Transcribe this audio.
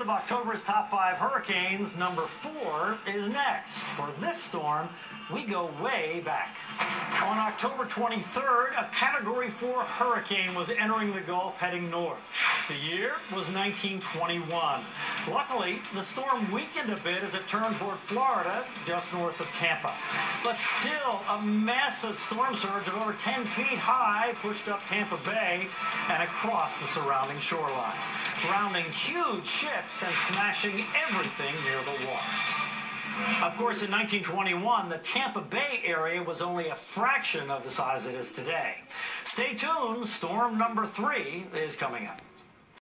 of October's top five hurricanes, number four is next. For this storm, we go way back. On October 23rd, a Category 4 hurricane was entering the Gulf heading north. The year was 1921. Luckily, the storm weakened a bit as it turned toward Florida, just north of Tampa. But still, a massive storm surge of over 10 feet high pushed up Tampa Bay and across the surrounding shoreline, grounding huge ships and smashing everything near the water. Of course, in 1921, the Tampa Bay area was only a fraction of the size it is today. Stay tuned, storm number three is coming up.